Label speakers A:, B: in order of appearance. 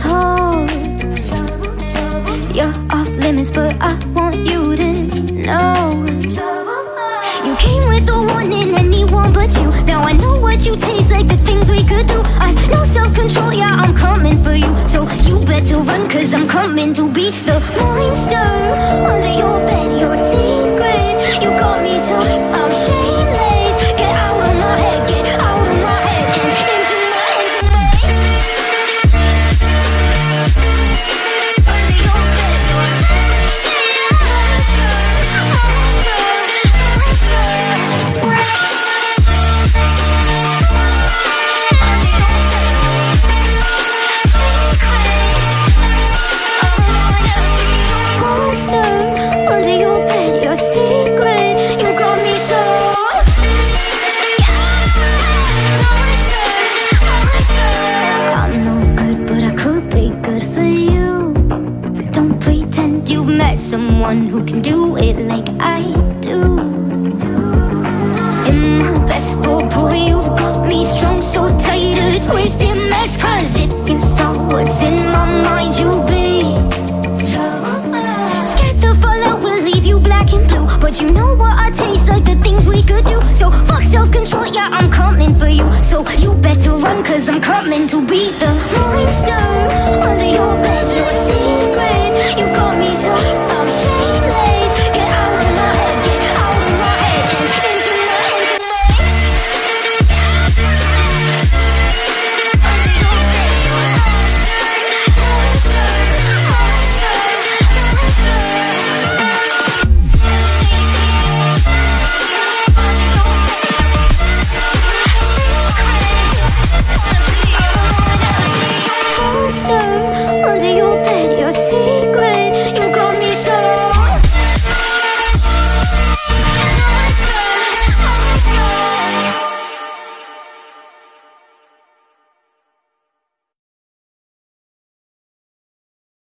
A: told You're off limits, but I want you to know. You came with a warning, anyone but you. Now I know what you taste like, the things we could do. I've no self-control, yeah, I'm coming for you. So you better run, cause I'm coming to be the monster pretend someone who can do it like I do. In my best boy, boy, you've got me strong, so tight, a twisted mess. Cause if you saw what's in my mind, you'd be scared the fallout will leave you black and blue. But you know what I taste like, the things we could do. So fuck self control, yeah, I'm coming for you. So you better run, cause I'm coming to be the